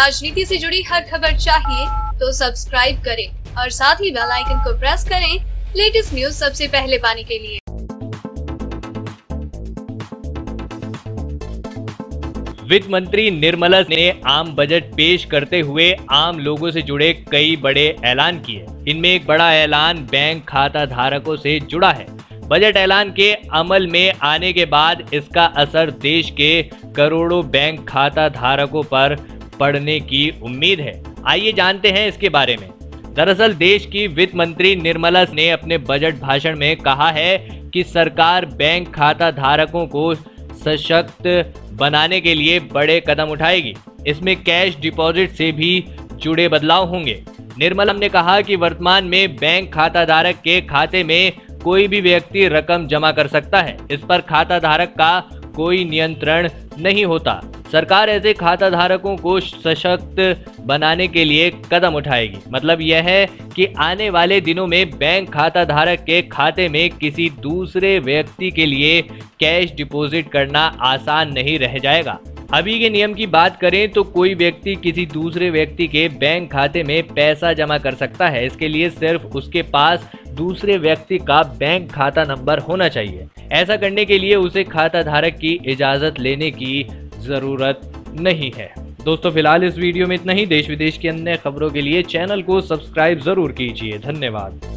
राजनीति से जुड़ी हर खबर चाहिए तो सब्सक्राइब करें और साथ ही बेल आइकन को प्रेस करें लेटेस्ट न्यूज़ सबसे पहले पाने के लिए। वित्त मंत्री निर्मला ने आम बजट पेश करते हुए आम लोगों से जुड़े कई बड़े ऐलान किए। इनमें एक बड़ा ऐलान बैंक खाता धारकों से जुड़ा है। बजट ऐलान के अमल में आने के बाद इसका असर देश के करोड़ों बैंक खाता धारकों पर पड़ने की उम्मीद है। आइए जानते हैं इसके बारे में। दरअसल देश की वित्त मंत्री निर्मला ने अपने बजट भाषण में कहा है कि सरकार बैंक खाता धारकों को सशक्त बनाने के लिए बड़े कदम उठाएगी। इसमें कैश डिपॉजिट से भी जुड़े बदलाव होंगे। निर्मला ने कहा कि वर्तमान में बैंक खाता धारक के खाते में कोई भी व्यक्ति रकम जमा कर सकता है। इस पर खाता धारक का कोई नियंत्रण नहीं होता। सरकार ऐसे खाता धारकों को सशक्त बनाने के लिए कदम उठाएगी। मतलब यह है कि आने वाले दिनों में बैंक खाता धारक के खाते में किसी दूसरे व्यक्ति के लिए कैश डिपॉजिट करना आसान नहीं रह जाएगा। अभी के नियम की बात करें तो कोई व्यक्ति किसी दूसरे व्यक्ति के बैंक खाते में पैसा जमा कर सकता है। इसके लिए सिर्फ़ उसके पास दूसरे व्यक्ति का बैंक खाता नंबर होना चाहिए। ऐसा करने के लिए उसे खाता धारक की इजाज़त लेने की ज़रूरत नहीं है। दोस्तों, फ़िलहाल इस वीडियो में इतना ही। देश विदेश की अन्य खबरों के लिए चैनल को सब्सक्राइब ज़रूर कीजिए। धन्यवाद।